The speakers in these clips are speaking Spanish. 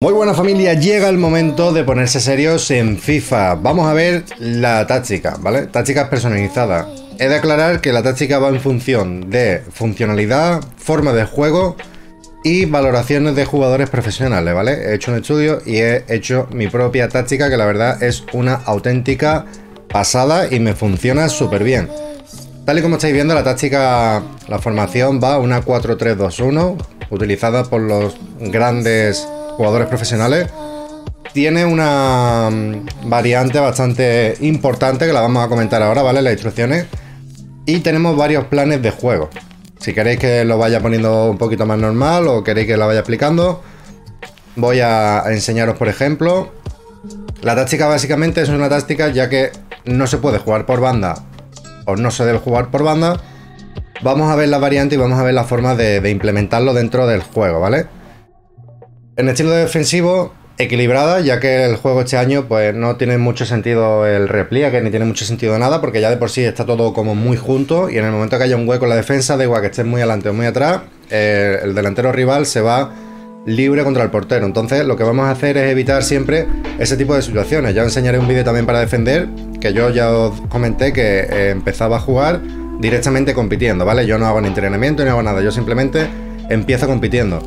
Muy buena familia, llega el momento de ponerse serios en FIFA. Vamos a ver la táctica, ¿vale? Tácticas personalizadas. He de aclarar que la táctica va en función de funcionalidad, forma de juego y valoraciones de jugadores profesionales, ¿vale? He hecho un estudio y he hecho mi propia táctica que la verdad es una auténtica pasada y me funciona súper bien. Tal y como estáis viendo, la táctica, la formación va una 4-3-2-1, utilizada por los grandes jugadores profesionales, tiene una mm, variante bastante importante que la vamos a comentar ahora, ¿vale? Las instrucciones. Y tenemos varios planes de juego. Si queréis que lo vaya poniendo un poquito más normal o queréis que la vaya explicando, voy a enseñaros, por ejemplo. La táctica básicamente es una táctica ya que no se puede jugar por banda o no se debe jugar por banda. Vamos a ver la variante y vamos a ver la forma de, de implementarlo dentro del juego, ¿vale? En estilo defensivo, equilibrada, ya que el juego este año pues no tiene mucho sentido el repliegue, ni tiene mucho sentido nada, porque ya de por sí está todo como muy junto y en el momento que haya un hueco en la defensa, da igual que estés muy adelante o muy atrás, eh, el delantero rival se va libre contra el portero. Entonces lo que vamos a hacer es evitar siempre ese tipo de situaciones. Ya os enseñaré un vídeo también para defender, que yo ya os comenté que eh, empezaba a jugar directamente compitiendo, ¿vale? Yo no hago ni entrenamiento ni hago nada, yo simplemente empiezo compitiendo.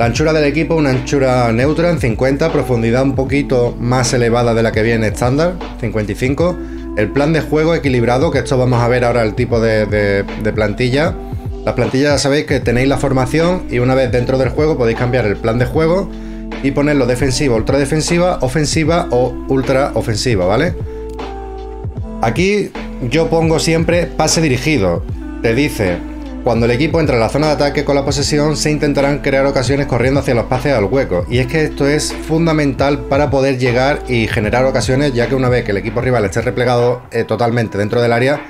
La anchura del equipo, una anchura neutra en 50, profundidad un poquito más elevada de la que viene estándar, 55. El plan de juego equilibrado, que esto vamos a ver ahora el tipo de, plantilla. Las plantillas ya sabéis que tenéis la formación y una vez dentro del juego podéis cambiar el plan de juego y ponerlo defensivo, ultra defensiva, ofensiva o ultra ofensiva, ¿vale? Aquí yo pongo siempre pase dirigido. Te dice cuando el equipo entra en la zona de ataque con la posesión, se intentarán crear ocasiones corriendo hacia los pases al hueco. Y es que esto es fundamental para poder llegar y generar ocasiones, ya que una vez que el equipo rival esté replegado eh, totalmente dentro del área,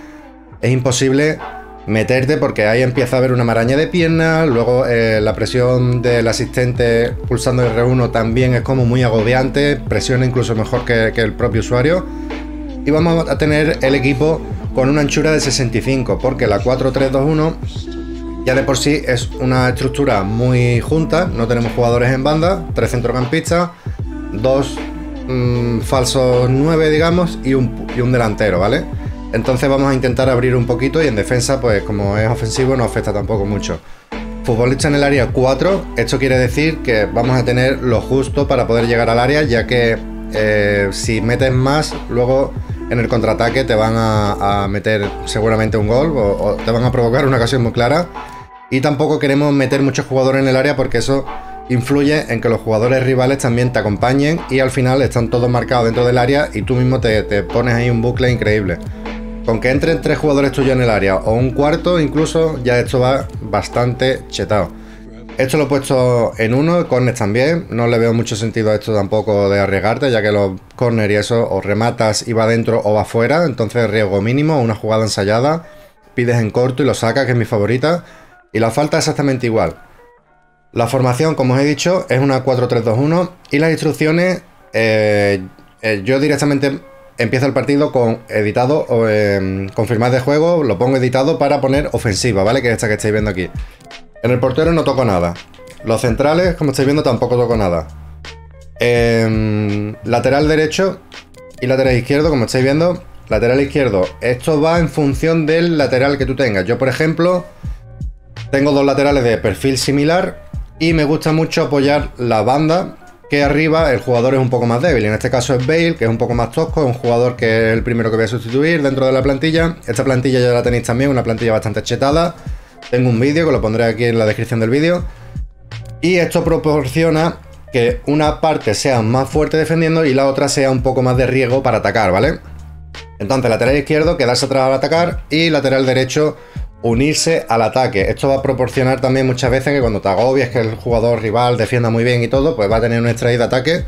es imposible meterte porque ahí empieza a haber una maraña de piernas, luego eh, la presión del asistente pulsando R1 también es como muy agobiante, presiona incluso mejor que el propio usuario. Y vamos a tener el equipo con una anchura de 65, porque la 4321 ya de por sí es una estructura muy junta, no tenemos jugadores en banda, tres centrocampistas, dos mm, falsos 9, digamos, y un, y un delantero, ¿vale? Entonces vamos a intentar abrir un poquito y en defensa, pues como es ofensivo, no afecta tampoco mucho. Futbolista en el área 4, esto quiere decir que vamos a tener lo justo para poder llegar al área, ya que eh, si metes más, luego en el contraataque te van a, meter seguramente un gol o, te van a provocar una ocasión muy clara. Y tampoco queremos meter muchos jugadores en el área porque eso influye en que los jugadores rivales también te acompañen y al final están todos marcados dentro del área y tú mismo te, te pones ahí un bucle increíble. Con que entren tres jugadores tuyos en el área o un cuarto incluso, ya esto va bastante chetado. Esto lo he puesto en uno, corners también. No le veo mucho sentido a esto tampoco de arriesgarte, ya que los corners y eso o rematas y va dentro o va fuera. Entonces riesgo mínimo, una jugada ensayada. Pides en corto y lo sacas, que es mi favorita. Y la falta exactamente igual. La formación, como os he dicho, es una 4-3-2-1. Y las instrucciones, eh, eh, yo directamente empiezo el partido con editado o eh, confirmar de juego. Lo pongo editado para poner ofensiva, ¿vale? Que es esta que estáis viendo aquí. En el portero no toco nada. Los centrales, como estáis viendo, tampoco toco nada. Em, lateral derecho y lateral izquierdo, como estáis viendo, lateral izquierdo. Esto va en función del lateral que tú tengas. Yo, por ejemplo, tengo dos laterales de perfil similar y me gusta mucho apoyar la banda que arriba el jugador es un poco más débil. En este caso es Bale, que es un poco más tosco, es un jugador que es el primero que voy a sustituir dentro de la plantilla. Esta plantilla ya la tenéis también, una plantilla bastante chetada. Tengo un vídeo que lo pondré aquí en la descripción del vídeo. Y esto proporciona que una parte sea más fuerte defendiendo y la otra sea un poco más de riesgo para atacar, ¿vale? Entonces, lateral izquierdo, quedarse atrás al atacar y lateral derecho, unirse al ataque. Esto va a proporcionar también muchas veces que cuando te agobies, que el jugador rival defienda muy bien y todo, pues va a tener un extraído de ataque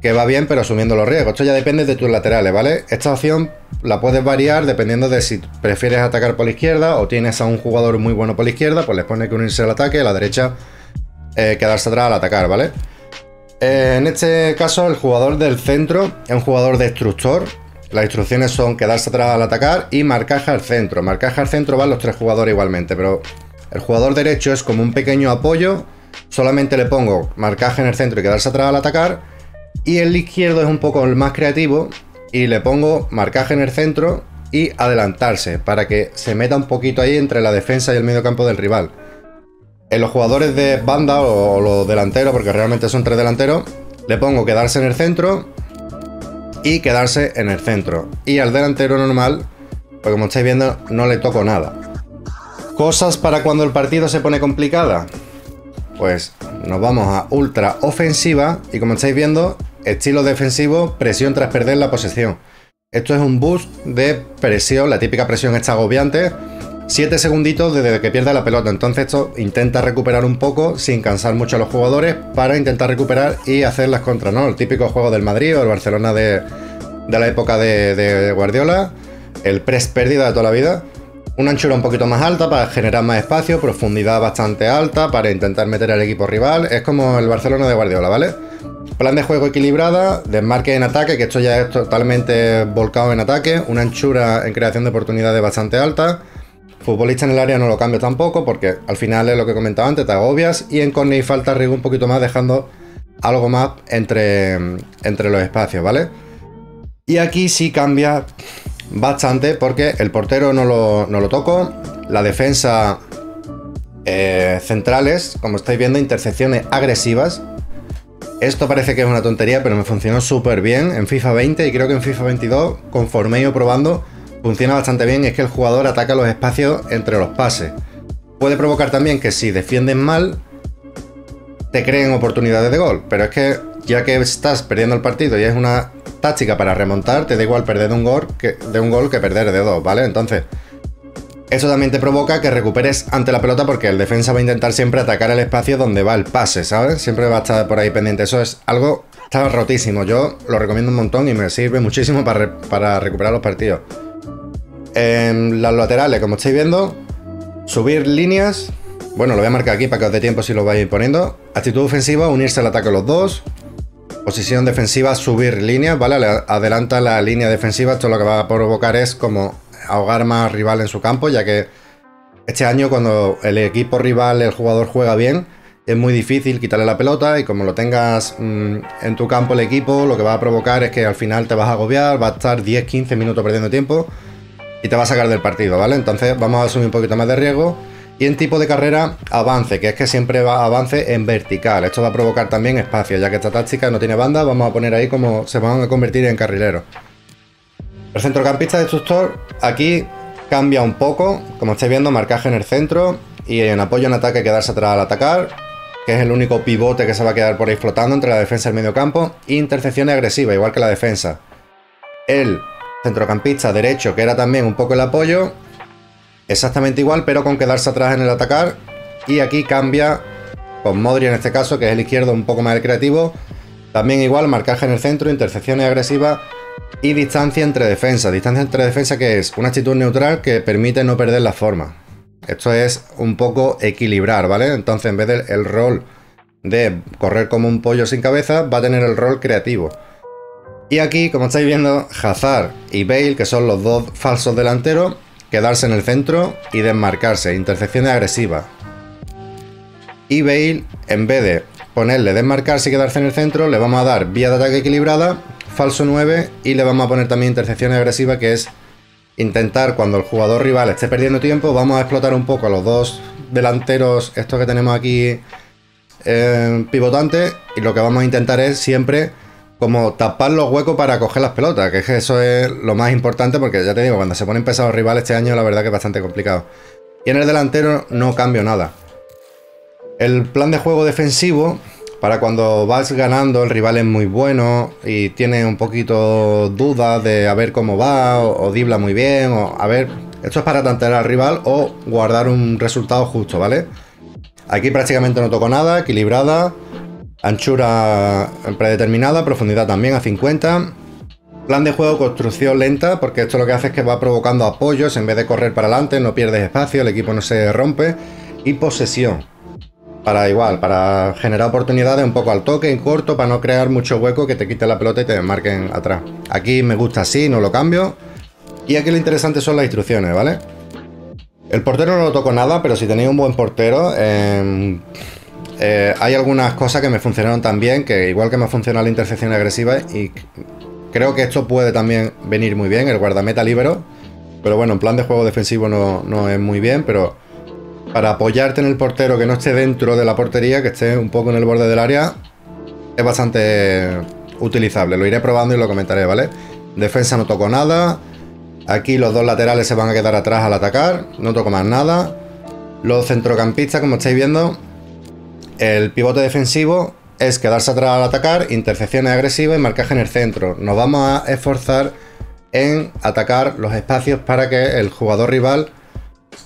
que va bien, pero asumiendo los riesgos. Esto ya depende de tus laterales, ¿vale? Esta opción la puedes variar dependiendo de si prefieres atacar por la izquierda o tienes a un jugador muy bueno por la izquierda, pues les pone que unirse al ataque, a la derecha eh, quedarse atrás al atacar, ¿vale? Eh, en este caso, el jugador del centro es un jugador destructor. Las instrucciones son quedarse atrás al atacar y marcaje al centro. Marcaje al centro van los tres jugadores igualmente, pero el jugador derecho es como un pequeño apoyo solamente le pongo marcaje en el centro y quedarse atrás al atacar. Y el izquierdo es un poco el más creativo y le pongo marcaje en el centro y adelantarse para que se meta un poquito ahí entre la defensa y el medio campo del rival. En los jugadores de banda o los delanteros, porque realmente son tres delanteros, le pongo quedarse en el centro y quedarse en el centro. Y al delantero normal, pues como estáis viendo, no le toco nada. Cosas para cuando el partido se pone complicada. Pues nos vamos a ultra ofensiva y como estáis viendo, estilo defensivo, presión tras perder la posesión. Esto es un boost de presión, la típica presión está agobiante. 7 segunditos desde que pierde la pelota. Entonces esto intenta recuperar un poco sin cansar mucho a los jugadores para intentar recuperar y hacer las contras, ¿no? El típico juego del Madrid o el Barcelona de, la época de, de, Guardiola. El press pérdida de toda la vida. Una anchura un poquito más alta para generar más espacio, profundidad bastante alta para intentar meter al equipo rival. Es como el Barcelona de Guardiola, ¿vale? Plan de juego equilibrada, desmarque en ataque, que esto ya es totalmente volcado en ataque, una anchura en creación de oportunidades bastante alta. Futbolista en el área no lo cambio tampoco, porque al final es lo que comentaba antes, te agobias. Y en corner y falta arriba un poquito más, dejando algo más entre, entre los espacios, ¿vale? Y aquí sí cambia bastante, porque el portero no lo, no lo toco. La defensa eh, centrales, como estáis viendo, intercepciones agresivas. Esto parece que es una tontería, pero me funcionó súper bien en FIFA 20 y creo que en FIFA 22, conforme he ido probando, funciona bastante bien. Es que el jugador ataca los espacios entre los pases. Puede provocar también que si defienden mal, te creen oportunidades de gol. Pero es que ya que estás perdiendo el partido y es una táctica para remontar, te da igual perder de un gol que, de un gol que perder de dos, ¿vale? Entonces, eso también te provoca que recuperes ante la pelota porque el defensa va a intentar siempre atacar el espacio donde va el pase, ¿sabes? Siempre va a estar por ahí pendiente. Eso es algo, está rotísimo. Yo lo recomiendo un montón y me sirve muchísimo para, recuperar los partidos. En las laterales, como estáis viendo, subir líneas. Bueno, lo voy a marcar aquí para que os dé tiempo si lo vais poniendo. Actitud ofensiva, unirse al ataque los dos. Posición defensiva, subir líneas, ¿vale? Adelanta la línea defensiva. Esto lo que va a provocar es como ahogar más rival en su campo, ya que este año cuando el equipo rival, el jugador juega bien, es muy difícil quitarle la pelota y como lo tengas mm, en tu campo el equipo, lo que va a provocar es que al final te vas a agobiar, va a estar 10-15 minutos perdiendo tiempo y te va a sacar del partido, ¿vale? Entonces vamos a asumir un poquito más de riesgo. Y en tipo de carrera, avance, que es que siempre va avance en vertical. Esto va a provocar también espacio, ya que esta táctica no tiene banda, vamos a poner ahí como se van a convertir en carrileros. El centrocampista destructor aquí cambia un poco, como estáis viendo, marcaje en el centro y en apoyo en ataque quedarse atrás al atacar, que es el único pivote que se va a quedar por ahí flotando entre la defensa y el medio campo, intercepción agresiva, igual que la defensa. El centrocampista derecho, que era también un poco el apoyo, exactamente igual, pero con quedarse atrás en el atacar, y aquí cambia con Modri en este caso, que es el izquierdo un poco más creativo, también igual, marcaje en el centro, intercepciones agresivas y distancia entre defensa. Distancia entre defensa que es una actitud neutral que permite no perder la forma. Esto es un poco equilibrar, ¿vale? Entonces en vez del rol de correr como un pollo sin cabeza, va a tener el rol creativo. Y aquí, como estáis viendo, Hazard y Bale, que son los dos falsos delanteros, quedarse en el centro y desmarcarse, intercepciones agresivas. Y Bale, en vez de ponerle desmarcarse y quedarse en el centro, le vamos a dar vía de ataque equilibrada falso 9 y le vamos a poner también intercepción agresiva que es intentar cuando el jugador rival esté perdiendo tiempo, vamos a explotar un poco a los dos delanteros, estos que tenemos aquí eh, pivotantes, y lo que vamos a intentar es siempre como tapar los huecos para coger las pelotas, que es que eso es lo más importante porque ya te digo, cuando se ponen pesados rivales este año la verdad que es bastante complicado. Y en el delantero no cambio nada. El plan de juego defensivo para cuando vas ganando, el rival es muy bueno y tiene un poquito dudas de a ver cómo va, o, dibla muy bien, o a ver. Esto es para tantear al rival o guardar un resultado justo, ¿vale? Aquí prácticamente no toco nada, equilibrada, anchura predeterminada, profundidad también a 50. Plan de juego, construcción lenta, porque esto lo que hace es que va provocando apoyos en vez de correr para adelante, no pierdes espacio, el equipo no se rompe. Y posesión para igual, para generar oportunidades un poco al toque, en corto, para no crear mucho hueco que te quite la pelota y te marquen atrás. Aquí me gusta así, no lo cambio. Y aquí lo interesante son las instrucciones, ¿vale? El portero no lo toco nada, pero si tenéis un buen portero, en, eh, hay algunas cosas que me funcionaron tan bien, que igual que me ha funcionado la intercepción agresiva, y creo que esto puede también venir muy bien, el guardameta libero. Pero bueno, en plan de juego defensivo no, no es muy bien, pero para apoyarte en el portero que no esté dentro de la portería, que esté un poco en el borde del área, es bastante utilizable. Lo iré probando y lo comentaré, ¿vale? Defensa no toco nada. Aquí los dos laterales se van a quedar atrás al atacar. No toco más nada. Los centrocampistas, como estáis viendo, el pivote defensivo es quedarse atrás al atacar, intercepciones agresivas y marcaje en el centro. Nos vamos a esforzar en atacar los espacios para que el jugador rival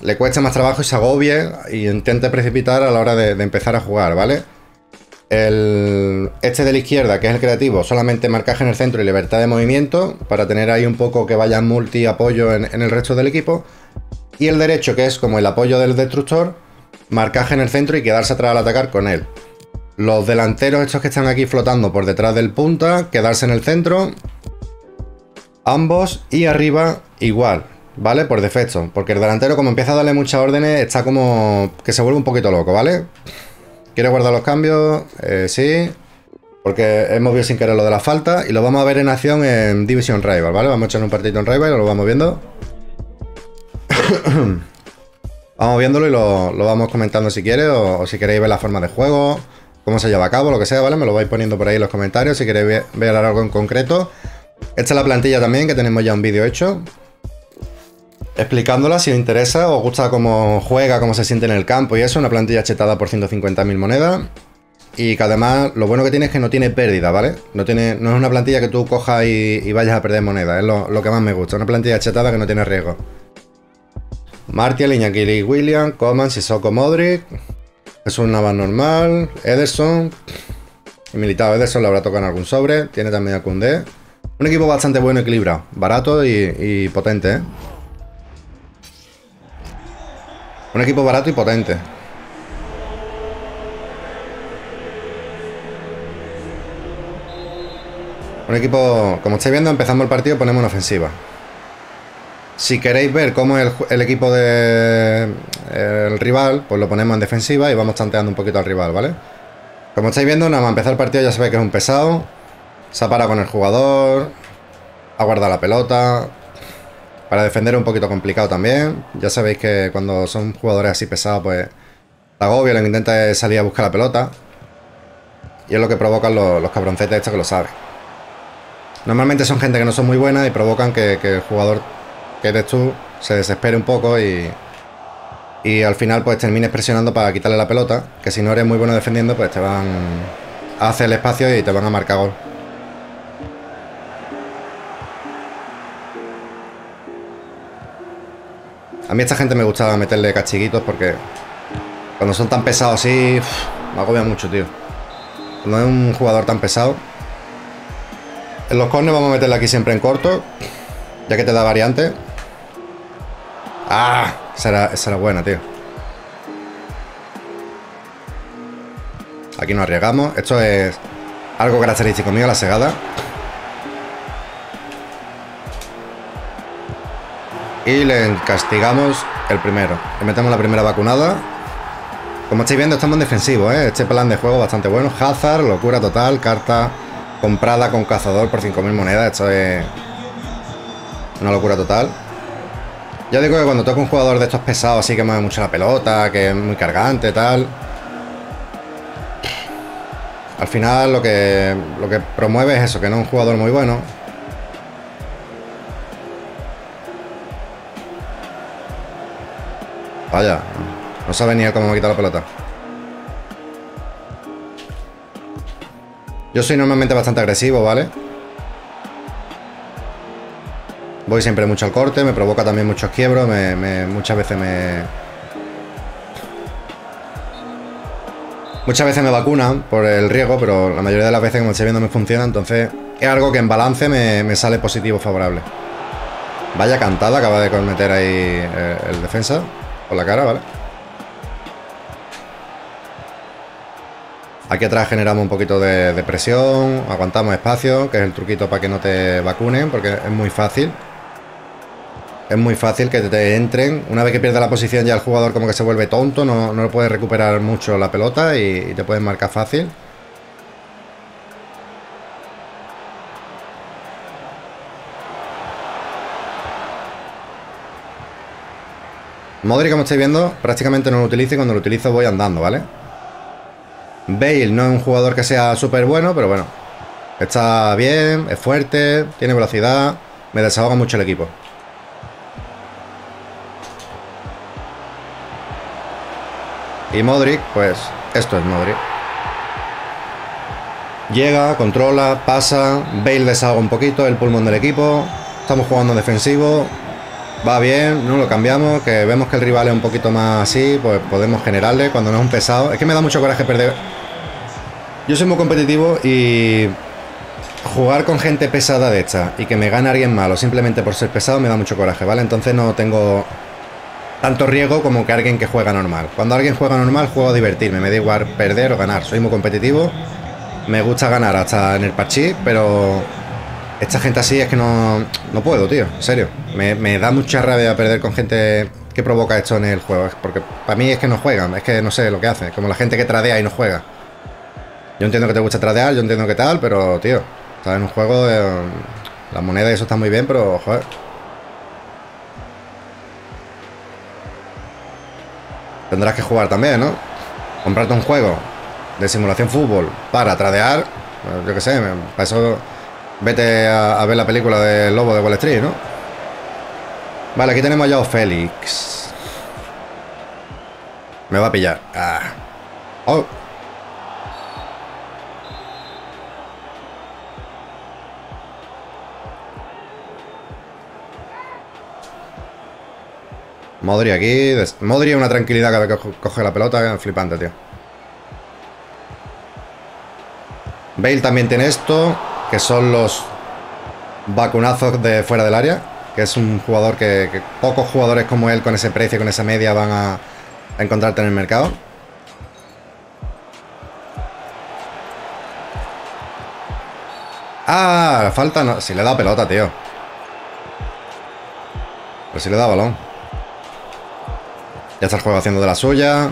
le cueste más trabajo y se agobie y intente precipitar a la hora de, empezar a jugar, ¿vale? El, este de la izquierda, que es el creativo, solamente marcaje en el centro y libertad de movimiento para tener ahí un poco que vaya multi apoyo en el resto del equipo. Y el derecho, que es como el apoyo del destructor, marcaje en el centro y quedarse atrás al atacar con él. Los delanteros, estos que están aquí flotando por detrás del punta, quedarse en el centro. Ambos y arriba igual, ¿vale? Por defecto. Porque el delantero, como empieza a darle muchas órdenes, está como que se vuelve un poquito loco, ¿vale? ¿Quiere guardar los cambios? Eh, sí. Porque hemos visto sin querer lo de la falta y lo vamos a ver en acción en Division Rival, ¿vale? Vamos a echar un partido en Rival y lo vamos viendo. vamos viéndolo y lo, vamos comentando si quieres o, si queréis ver la forma de juego, cómo se lleva a cabo, lo que sea, ¿vale? Me lo vais poniendo por ahí en los comentarios si queréis ver, algo en concreto. Esta es la plantilla también, que tenemos ya un vídeo hecho. Explicándola si os interesa, os gusta cómo juega, cómo se siente en el campo y eso. Una plantilla chetada por 150.000 monedas. Y que además lo bueno que tiene es que no tiene pérdida, ¿vale? No, tiene, no es una plantilla que tú cojas y, vayas a perder moneda. Es lo, lo, que más me gusta. Una plantilla chetada que no tiene riesgo. Martial, Iñaki William, Coman, Sissoko Modric, es un Navas normal, Ederson, y militado Ederson le habrá tocado en algún sobre, tiene también a. Un equipo bastante bueno, equilibrado, barato y, potente, ¿eh? Un equipo barato y potente. Un equipo, como estáis viendo, empezamos el partido, ponemos una ofensiva. Si queréis ver cómo es el, equipo del de, rival, pues lo ponemos en defensiva y vamos tanteando un poquito al rival, ¿vale? Como estáis viendo, nada más empezar el partido ya sabéis que es un pesado. Se para con el jugador. Aguarda la pelota. Para defender es un poquito complicado también. Ya sabéis que cuando son jugadores así pesados, pues... La agobia, lo que intenta es salir a buscar la pelota. Y es lo que provocan los, cabroncetes estos que lo saben. Normalmente son gente que no son muy buenas y provocan que el jugador que eres tú, se desespere un poco y, y al final pues termines presionando para quitarle la pelota, que si no eres muy bueno defendiendo pues te van a hacer el espacio y te van a marcar gol. A mí esta gente me gustaba meterle cachiguitos porque cuando son tan pesados así, me agobia mucho, tío. Cuando es un jugador tan pesado. En los corners vamos a meterle aquí siempre en corto, ya que te da variante. Ah, esa era, buena, tío. Aquí nos arriesgamos. Esto es algo característico mío, la segada. Y le castigamos el primero. Le metemos la primera vacunada. Como estáis viendo, estamos en defensivo, ¿eh? Este plan de juego bastante bueno. Hazard, locura total. Carta comprada con cazador por 5.000 monedas. Esto es una locura total. Ya digo que cuando toca un jugador de estos pesados, así que mueve mucho la pelota, que es muy cargante, tal. Al final lo que, lo que promueve es eso, que no es un jugador muy bueno. Vaya, no sabe ni cómo me quita la pelota. Yo soy normalmente bastante agresivo, ¿vale? Voy siempre mucho al corte, me provoca también muchos quiebros, me, muchas veces me... Muchas veces me vacunan por el riesgo, pero la mayoría de las veces, como estoy viendo, me funciona. Entonces, es algo que en balance me, sale positivo, favorable. Vaya cantada, acaba de cometer ahí eh, el, defensa. Por la cara, ¿vale? Aquí atrás generamos un poquito de, de, presión, aguantamos espacio, que es el truquito para que no te vacunen, porque es muy fácil. Es muy fácil que te entren. Una vez que pierde la posición ya el jugador como que se vuelve tonto, no, no puede recuperar mucho la pelota y, te pueden marcar fácil. Modric, como estáis viendo, prácticamente no lo utilizo y cuando lo utilizo voy andando, ¿vale? Bale no es un jugador que sea súper bueno, pero bueno. Está bien, es fuerte, tiene velocidad, me desahoga mucho el equipo. Y Modric, pues esto es Modric. Llega, controla, pasa, Bale desahoga un poquito el pulmón del equipo. Estamos jugando defensivo, va bien, no lo cambiamos, que vemos que el rival es un poquito más así, pues podemos generarle cuando no es un pesado. Es que me da mucho coraje perder. Yo soy muy competitivo y jugar con gente pesada de esta y que me gane alguien malo simplemente por ser pesado me da mucho coraje, ¿vale? Entonces no tengo tanto riesgo como que alguien que juega normal. Cuando alguien juega normal, juego a divertirme, me da igual perder o ganar. Soy muy competitivo, me gusta ganar hasta en el parchí, pero esta gente así es que no, no puedo, tío. En serio. Me, da mucha rabia perder con gente que provoca esto en el juego. Porque para mí es que no juegan. Es que no sé lo que hace. Como la gente que tradea y no juega. Yo entiendo que te gusta tradear, yo entiendo que tal, pero, tío. Estás en un juego de... La y eso está muy bien, pero, joder. Tendrás que jugar también, ¿no? Comprarte un juego de simulación fútbol para tradear. Yo qué sé, para eso Vete a, ver la película del lobo de Wall Street, ¿no? Vale, aquí tenemos ya a Félix. Me va a pillar. Ah. Oh. Modri aquí. Modri una tranquilidad cada que coge la pelota. Flipante, tío. Bale también tiene esto que son los vacunazos de fuera del área, que es un jugador que, pocos jugadores como él con ese precio, con esa media van a, encontrarte en el mercado. Ah, falta no. Si le da pelota, tío. Pero si le da balón. Ya está el juego haciendo de la suya.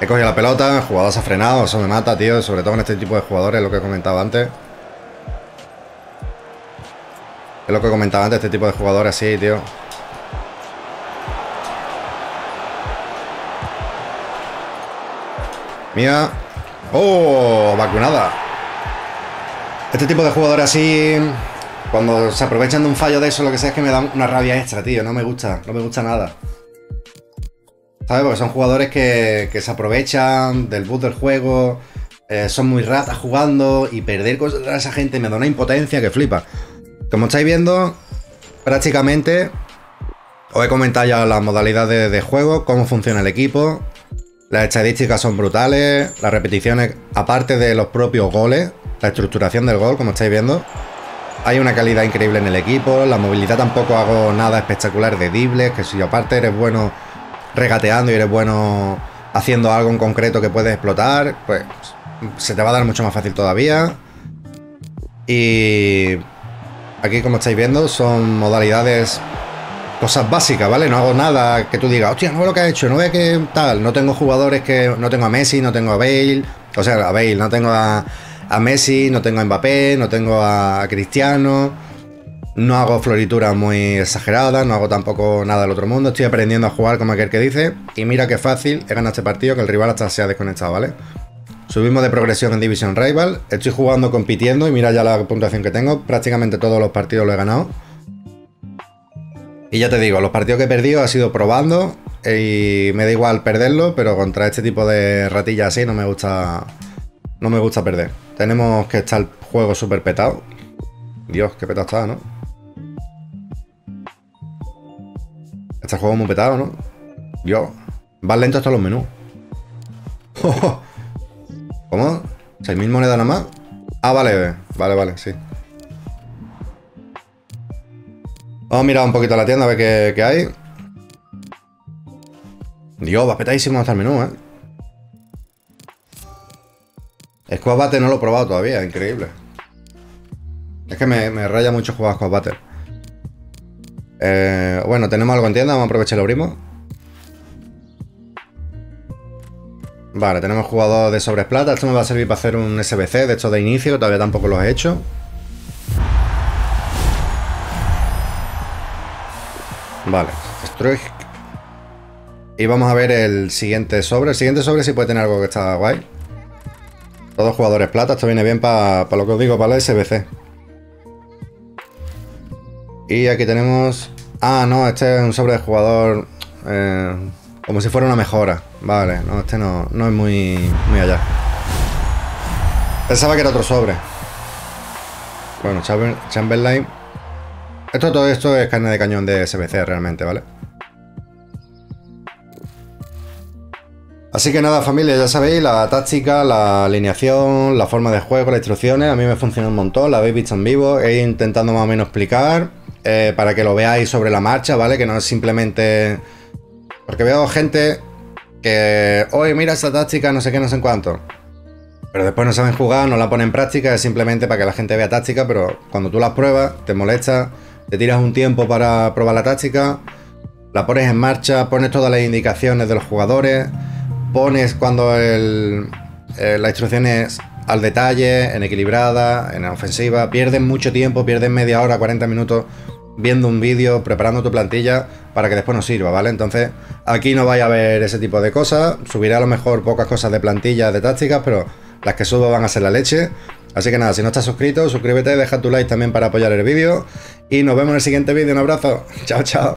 He cogido la pelota, el jugador se ha frenado, eso me mata, tío. Sobre todo en este tipo de jugadores, lo que he comentado antes. Es lo que comentaba antes, este tipo de jugadores así, tío. Mía. ¡Oh! Vacunada. Este tipo de jugadores así... Cuando se aprovechan de un fallo de eso, lo que sea es que me dan una rabia extra, tío. No me gusta, no me gusta nada. ¿Sabes? Porque son jugadores que, se aprovechan del bus del juego, eh, son muy ratas jugando y perder contra esa gente me da una impotencia que flipa. Como estáis viendo, prácticamente os he comentado ya las modalidades de juego, cómo funciona el equipo. Las estadísticas son brutales, las repeticiones, aparte de los propios goles, la estructuración del gol, como estáis viendo. Hay una calidad increíble en el equipo, la movilidad tampoco hago nada espectacular de dibles, que si aparte eres bueno regateando y eres bueno haciendo algo en concreto que puedes explotar, pues se te va a dar mucho más fácil todavía. Y aquí, como estáis viendo, son modalidades, cosas básicas, ¿vale? No hago nada que tú digas, hostia, no veo lo que ha hecho, no veo que tal. No tengo jugadores que. No tengo a Messi, no tengo a Bale, o sea, a Bale, no tengo a, a Messi, no tengo a Mbappé, no tengo a Cristiano. No hago florituras muy exageradas, no hago tampoco nada del otro mundo. Estoy aprendiendo a jugar como aquel que dice. Y mira qué fácil he ganado este partido que el rival hasta se ha desconectado, ¿vale? Subimos de progresión en Division Rival. Estoy jugando, compitiendo y mira ya la puntuación que tengo. Prácticamente todos los partidos lo he ganado. Y ya te digo, los partidos que he perdido ha sido probando y me da igual perderlo, pero contra este tipo de ratillas así no me gusta no me gusta perder. Tenemos que estar el juego súper petado. Dios, qué petado está, ¿no? Este juego muy petado, ¿no? Yo. Van lentos todos los menús. ¿Cómo? ¿6.000 monedas nada más? Ah, vale, vale, vale, sí. Vamos a mirar un poquito a la tienda a ver qué, hay. Dios, va petadísimo hasta el menú, ¿eh? Squad no lo he probado todavía, increíble. Es que me, raya mucho jugar Squad Battle. Eh, bueno, tenemos algo en tienda, vamos a aprovechar el abrimos. Vale, tenemos jugador de sobres plata. Esto me va a servir para hacer un SBC de estos de inicio, todavía tampoco los he hecho. Vale, Struik. Y vamos a ver el siguiente sobre. El siguiente sobre sí puede tener algo que está guay. Todos jugadores plata, esto viene bien para lo que os digo, para la SBC. Y aquí tenemos... Ah, no, este es un sobre de jugador... Eh, como si fuera una mejora. Vale, no, este no, no es muy, muy allá. Pensaba que era otro sobre. Bueno, Chamberlain. Esto, todo esto es carne de cañón de SBC realmente, ¿vale? Así que nada familia, ya sabéis, la táctica, la alineación, la forma de juego, las instrucciones, a mí me funciona un montón, la habéis visto en vivo, he intentando más o menos explicar eh, para que lo veáis sobre la marcha, ¿vale? Que no es simplemente porque veo gente que, oye, mira esta táctica, no sé qué, no sé cuánto. Pero después no saben jugar, no la ponen en práctica, es simplemente para que la gente vea táctica, pero cuando tú las pruebas, te molesta, te tiras un tiempo para probar la táctica, la pones en marcha, pones todas las indicaciones de los jugadores, pones cuando el, eh, las instrucciones al detalle, en equilibrada, en ofensiva, pierdes mucho tiempo, pierdes media hora, 40 minutos viendo un vídeo, preparando tu plantilla para que después nos sirva, ¿vale? Entonces, aquí no vaya a ver ese tipo de cosas. Subiré a lo mejor pocas cosas de plantilla, de tácticas, pero las que subo van a ser la leche. Así que nada, si no estás suscrito, suscríbete, deja tu like también para apoyar el vídeo. Y nos vemos en el siguiente vídeo. Un abrazo. Chao, chao.